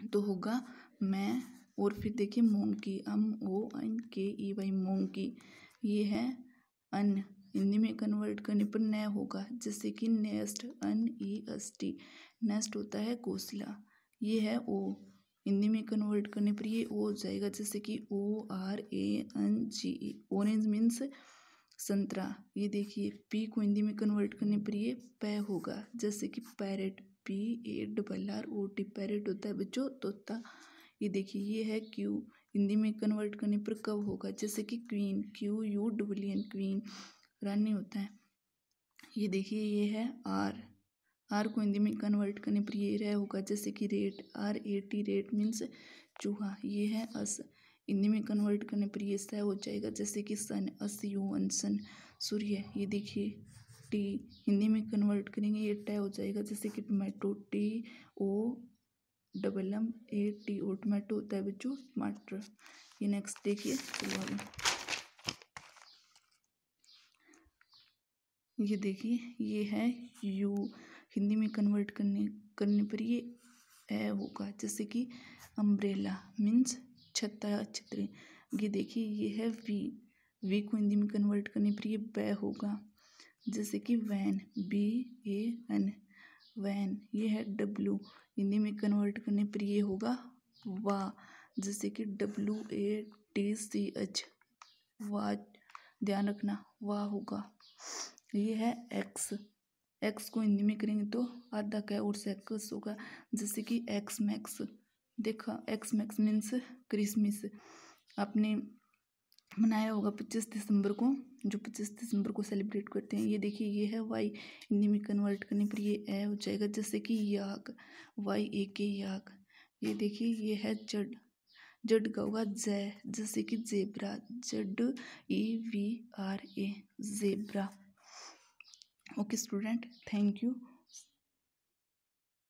तो होगा, मैं और फिर देखिए मूंग की एम ओ, एन, के, ई, वाई मूंग की ये है अन हिंदी में कन्वर्ट करने पर न होगा, जैसे कि nest N E, S, T nest होता है घोंसला ये है ओ हिंदी में कन्वर्ट करने पर ये ओ हो जाएगा, जैसे कि O, R, A, N, G E orange means संतरा। ये देखिए, पी को हिंदी में कन्वर्ट करने पर ये पै होगा। जैसे कि parrot P A double R O T parrot होता है बच्चों तोता ये देखिए, ये है क्यू हिंदी में कन्वर्ट करने पर कब होगा, जैसे कि queen Q U double N queen रानी होता है। ये देखिए, ये है आर आर को हिंदी में कन्वर्ट करने पर ये रह होगा, जैसे कि rat R A T rat means चूहा। ये है अस। हिंदी में कन्वर्ट करने पर ये सह हो जाएगा, जैसे कि सन अस यू अनसन सूर्य, ये देखिए, टी हिंदी में कन्वर्ट करेंगे ये टै हो जाएगा, जैसे कि tomato T O double M A T O tomato होता है बच्चों टमाटर ये नेक्स्ट देखिए ये देखिए, ये है यू, हिंदी में कन्वर्ट करने करने पर ये ए होगा, जैसे कि अम्ब्रेला मीन्स छत्ता छतरी ये देखिए, ये है वी वी को हिंदी में कन्वर्ट करने पर ये बै होगा। जैसे कि van. B A N van. ये है डब्लू हिंदी में कन्वर्ट करने पर ये होगा वाह जैसे कि W A T C H वाह ध्यान रखना वाह होगा। ये है एक्स एक्स को हिंदी में करेंगे तो आधा कै और सेक्स होगा। जैसे कि एक्स मैक्स देखा एक्स मैक्स मीन्स क्रिसमस आपने मनाया होगा पच्चीस दिसंबर को, जो पच्चीस दिसंबर को सेलिब्रेट करते हैं। ये देखिए, ये है वाई हिंदी में कन्वर्ट करने पर ये ए हो जाएगा, जैसे कि याक वाई ए के याक ये देखिए, ये है जड जड का होगा जय, जैसे कि zebra Z E V R A zebra okay student thank you